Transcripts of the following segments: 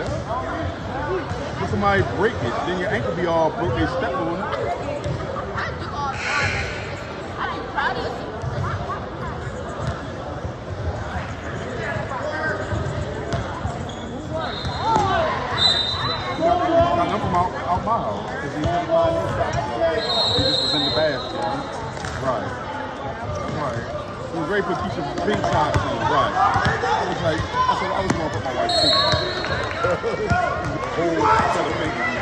there. When somebody break it, then your ankle be all broke. They step on it. I'm from out, out my house. Because was in the bathroom. Ray put you some pink socks on, right? I was like, I said, I was gonna put my wife's pink.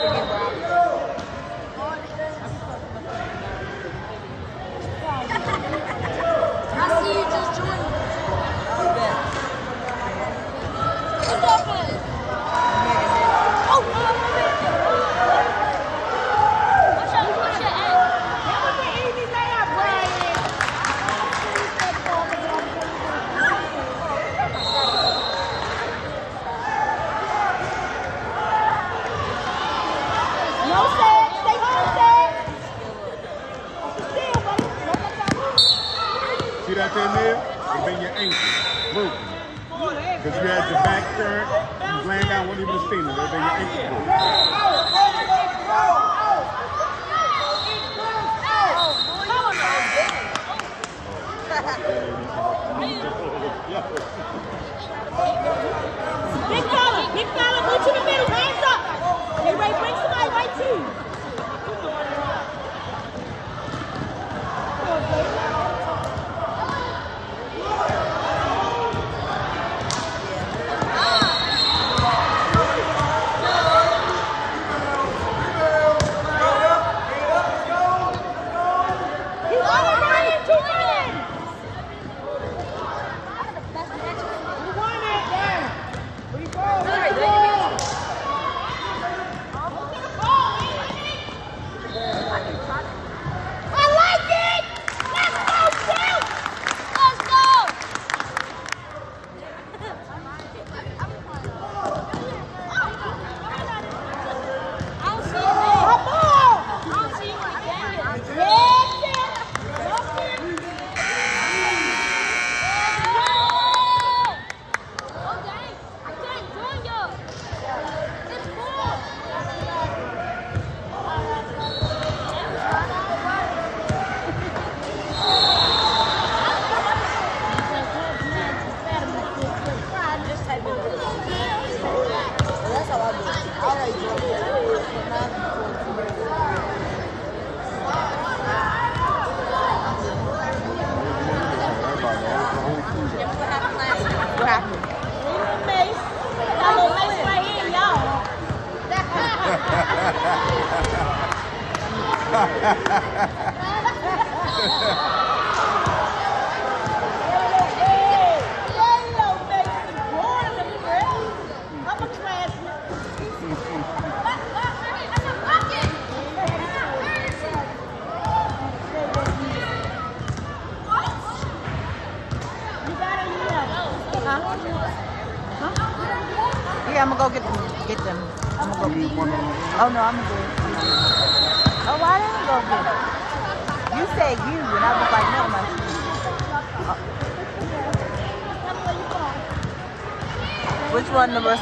되게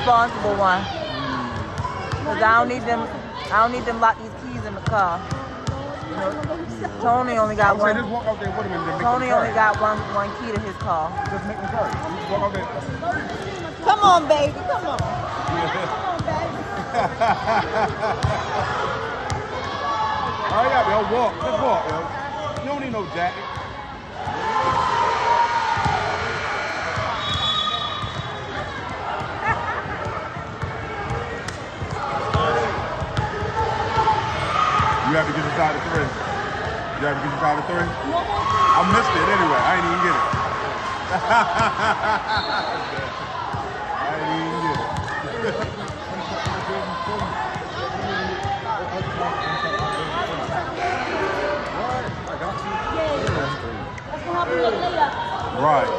responsible one? Cause I don't need them. I don't need them lock these keys in the car. You know, Tony only got one. just walk out there with him and then make Tony only got one one key to his car. Just make them turn. You just walk out there. Come on, baby. Come on. Hurry up, yo. Walk. Just walk, yo. You don't need no jacket. You have to get inside the three. You have to get inside the three? I missed it anyway. I didn't even get it. I didn't even get it. That's gonna help you get laid up. Right.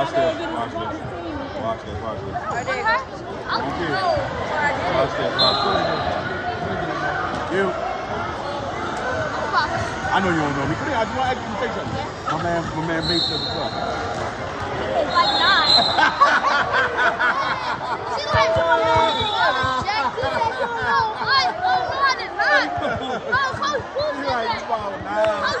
Watch this, watch this. Watch this, watch this. Watch this, watch this. You. I know you don't know me. Come here, I just want to ask you to say something. My man, my man Mace said what's up. You like, you follow now.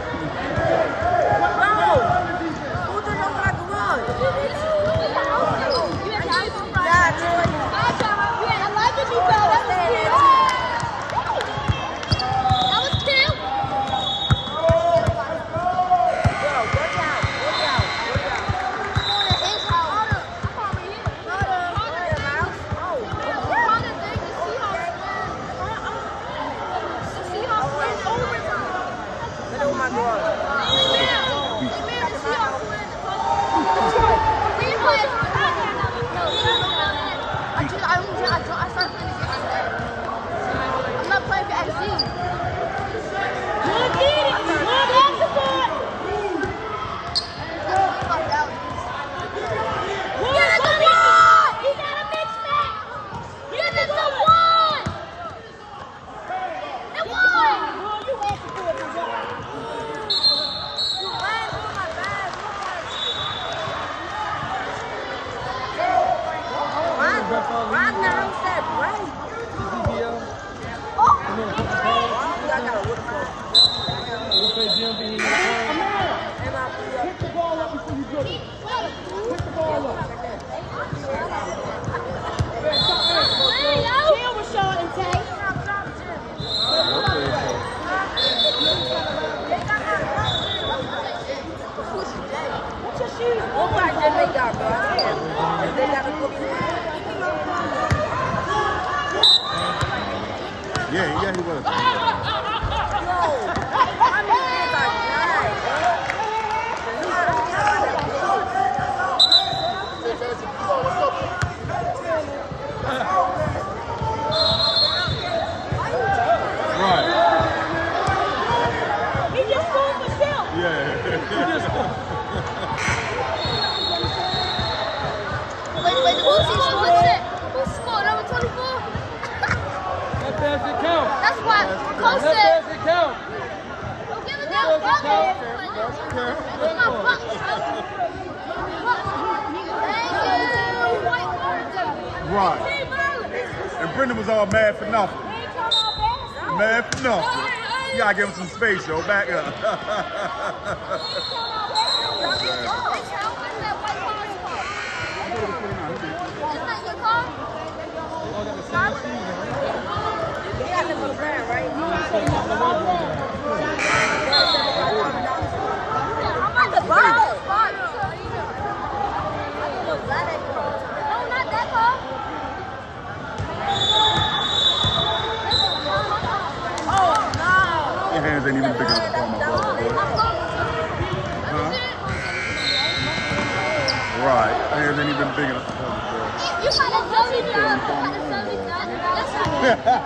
palm my ball. You gotta tell me that. You gotta tell me that.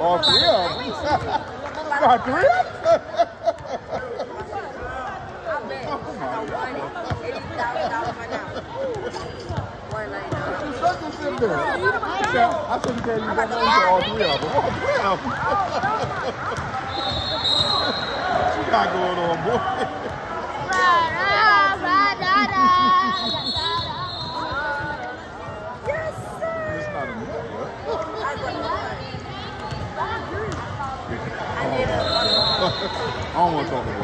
All three of them. Three of them? I I said you that money for all three of them. All three of them. what you got going on, boy? I don't want to talk about.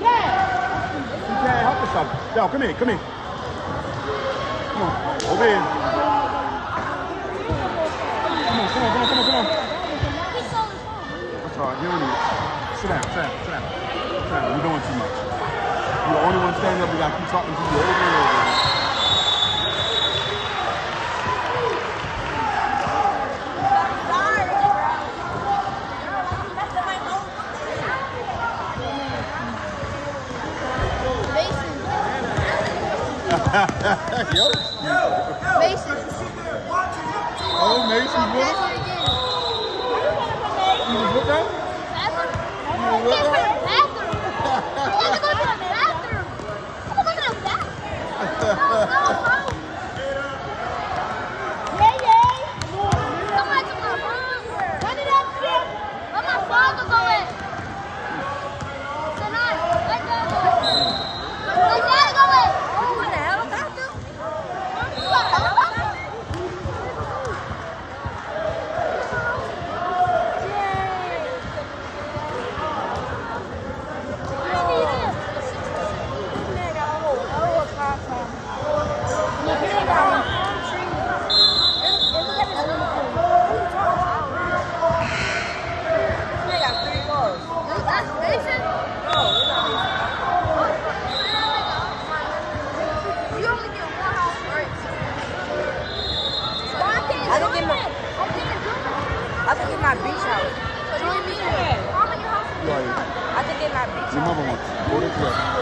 You can't help yourself. Yo, come here, come here. Come on, over here. Come on, come on, come on, come on, come on. That's all right, you don't need it. Sit down, sit down, sit down. Sit down, you're doing too much. You're the only one standing up, we gotta keep talking to you over and over. Yo. Oh, Mason, with us? You was with that? You only get one house, right? So I can't I do don't get it. no- I can't do it. I think in my beach house. What do you mean? How many houses? Right. I think in my beach Your house. mother wants to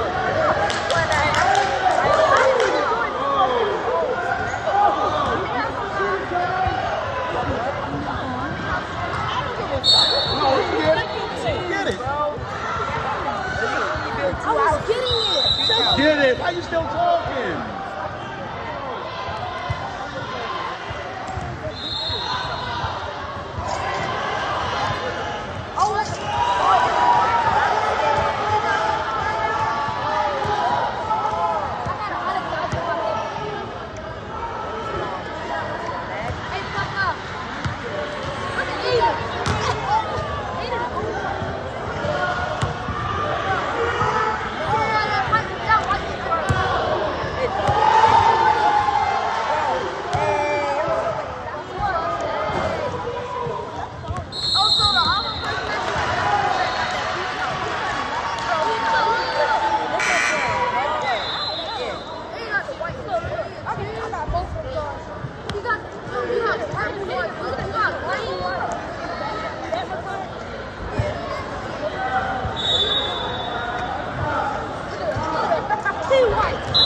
really